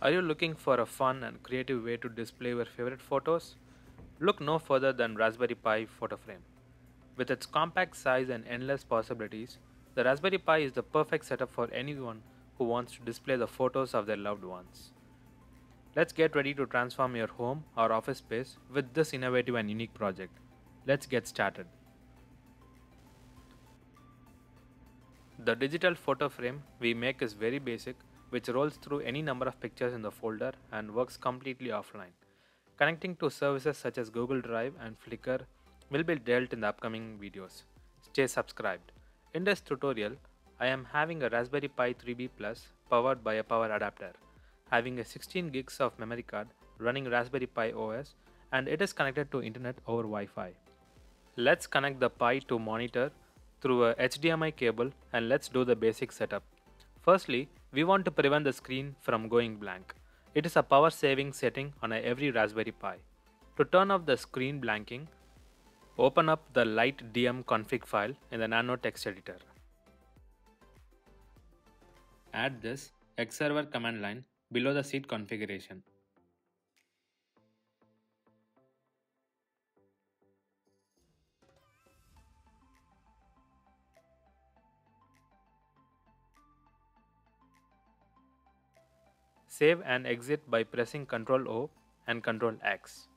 Are you looking for a fun and creative way to display your favorite photos? Look no further than Raspberry Pi Photo Frame. With its compact size and endless possibilities, the Raspberry Pi is the perfect setup for anyone who wants to display the photos of their loved ones. Let's get ready to transform your home or office space with this innovative and unique project. Let's get started. The digital photo frame we make is very basic, which rolls through any number of pictures in the folder and works completely offline. Connecting to services such as Google Drive and Flickr will be dealt in the upcoming videos. Stay subscribed. In this tutorial, I am having a Raspberry Pi 3B Plus powered by a power adapter, having a 16 gigs of memory card running Raspberry Pi OS and it is connected to internet over Wi-Fi. Let's connect the Pi to monitor through a HDMI cable and let's do the basic setup. Firstly, we want to prevent the screen from going blank. It is a power saving setting on every Raspberry Pi. To turn off the screen blanking, open up the LightDM config file in the Nano text editor. Add this Xserver command line below the seat configuration. Save and exit by pressing Ctrl O and Ctrl X.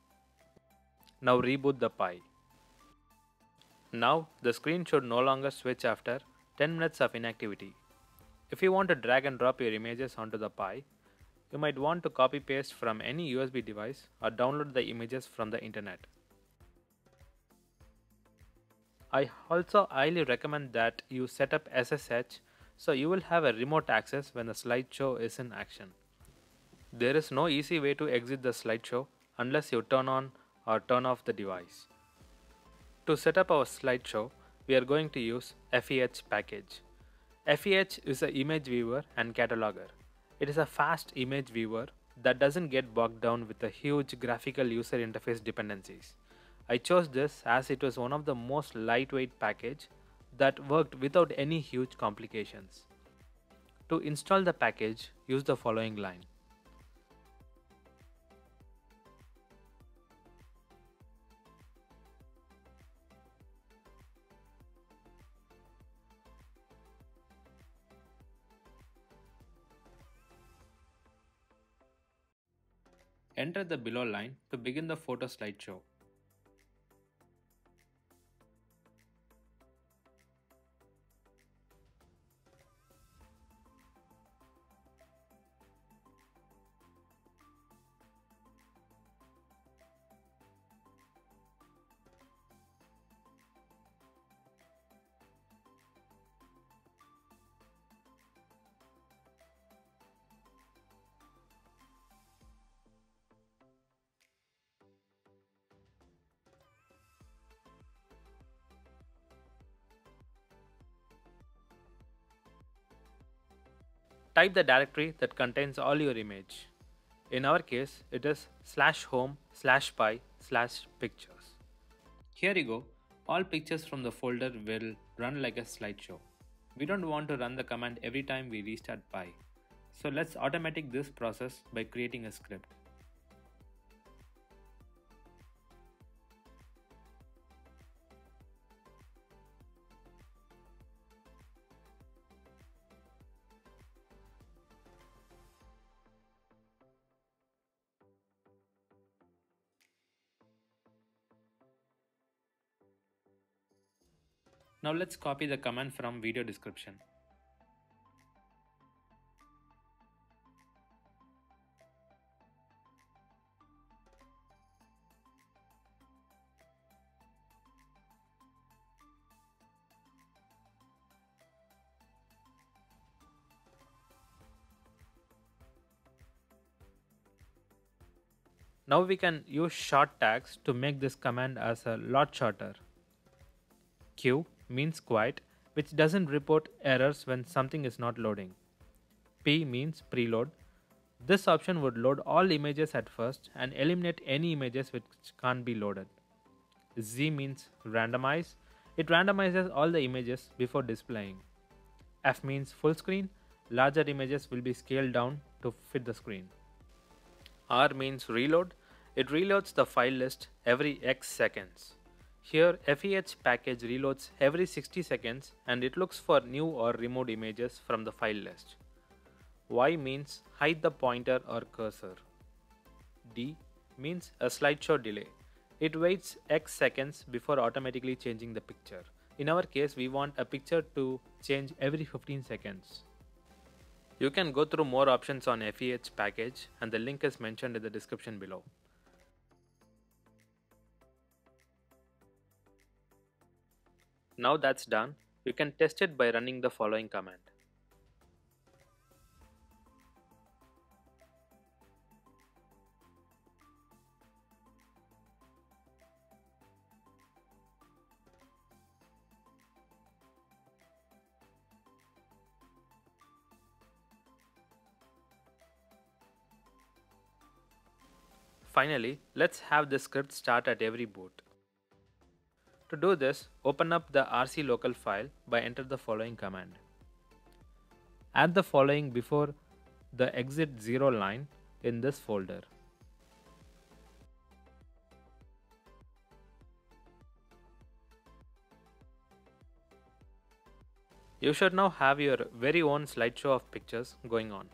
Now reboot the Pi. Now the screen should no longer switch after 10 minutes of inactivity. If you want to drag and drop your images onto the Pi, you might want to copy paste from any USB device or download the images from the internet. I also highly recommend that you set up SSH so you will have a remote access when the slideshow is in action. There is no easy way to exit the slideshow unless you turn on or turn off the device. To set up our slideshow, we are going to use FEH package. FEH is an image viewer and cataloger. It is a fast image viewer that doesn't get bogged down with the huge graphical user interface dependencies. I chose this as it was one of the most lightweight package that worked without any huge complications. To install the package, use the following line. Enter the below line to begin the photo slideshow. Type the directory that contains all your image. In our case, it is slash home slash pi slash pictures. Here you go, all pictures from the folder will run like a slideshow. We don't want to run the command every time we restart pi. So let's automate this process by creating a script. Now let's copy the command from video description. Now we can use short tags to make this command as a lot shorter. Q means quiet, which doesn't report errors when something is not loading. P means preload. This option would load all images at first and eliminate any images which can't be loaded. Z means randomize. It randomizes all the images before displaying. F means full screen. Larger images will be scaled down to fit the screen. R means reload. It reloads the file list every X seconds. Here FEH package reloads every 60 seconds and it looks for new or removed images from the file list. Y means hide the pointer or cursor. D means a slideshow delay. It waits X seconds before automatically changing the picture. In our case, we want a picture to change every 15 seconds. You can go through more options on FEH package and the link is mentioned in the description below. Now that's done, you can test it by running the following command. Finally, let's have the script start at every boot. To do this, open up the RC local file by enter the following command. Add the following before the exit 0 line in this folder. You should now have your very own slideshow of pictures going on.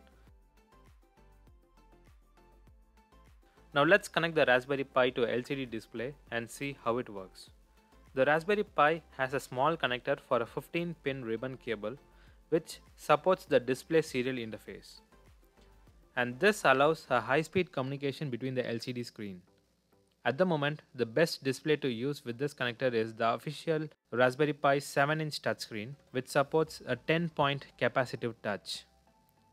Now let's connect the Raspberry Pi to LCD display and see how it works. The Raspberry Pi has a small connector for a 15 pin ribbon cable which supports the display serial interface. And this allows a high speed communication between the LCD screen. At the moment, the best display to use with this connector is the official Raspberry Pi 7 inch touchscreen which supports a 10 point capacitive touch.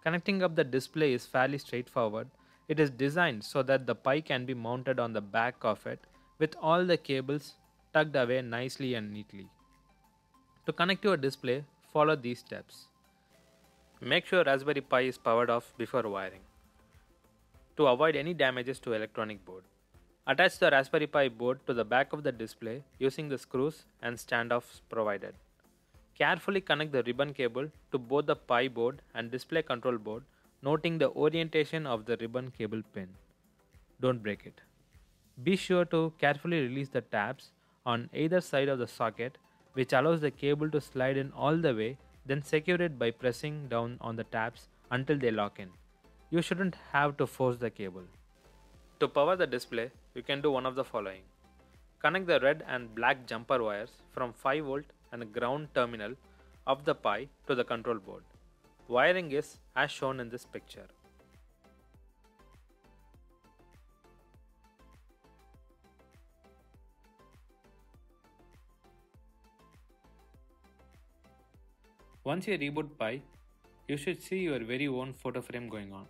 Connecting up the display is fairly straightforward it is designed so that the Pi can be mounted on the back of it with all the cables tucked away nicely and neatly. To connect your display, follow these steps. Make sure Raspberry Pi is powered off before wiring. To avoid any damages to electronic board. Attach the Raspberry Pi board to the back of the display using the screws and standoffs provided. Carefully connect the ribbon cable to both the Pi board and display control board noting the orientation of the ribbon cable pin. Don't break it. Be sure to carefully release the tabs on either side of the socket which allows the cable to slide in all the way then secure it by pressing down on the tabs until they lock in. You shouldn't have to force the cable. To power the display, you can do one of the following. Connect the red and black jumper wires from 5V and ground terminal of the Pi to the control board. Wiring is as shown in this picture. Once you reboot Pi, you should see your very own photo frame going on.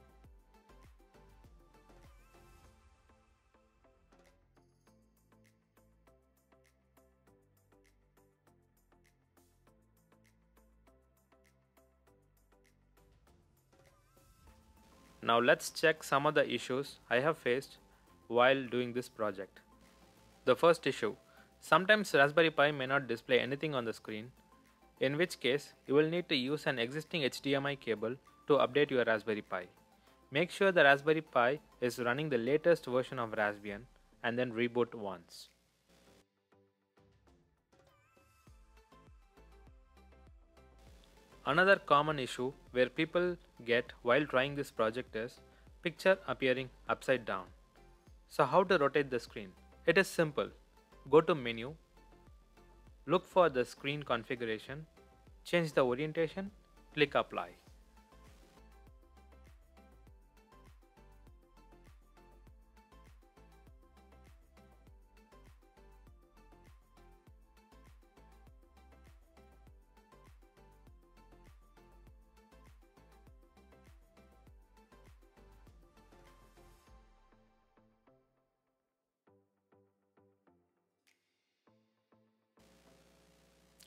Now let's check some of the issues I have faced while doing this project. The first issue, sometimes Raspberry Pi may not display anything on the screen, in which case you will need to use an existing HDMI cable to update your Raspberry Pi. Make sure the Raspberry Pi is running the latest version of Raspbian and then reboot once. Another common issue where people get while trying this project is picture appearing upside down. So how to rotate the screen? It is simple. Go to menu, look for the screen configuration, change the orientation, click apply.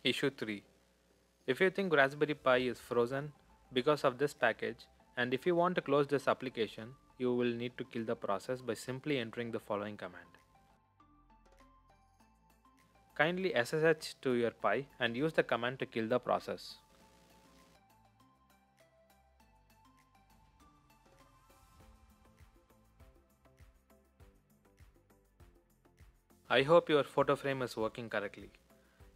Issue 3 If you think Raspberry Pi is frozen because of this package, and if you want to close this application, you will need to kill the process by simply entering the following command. Kindly SSH to your Pi and use the command to kill the process. I hope your photo frame is working correctly.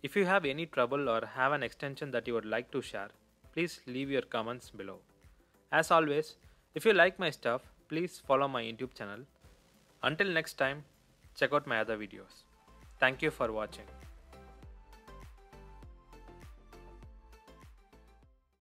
If you have any trouble or have an extension that you would like to share, please leave your comments below. As always, if you like my stuff, please follow my YouTube channel. Until next time, check out my other videos. Thank you for watching.